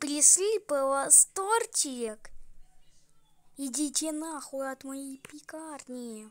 пришли восторчик. Идите нахуй от моей пекарни.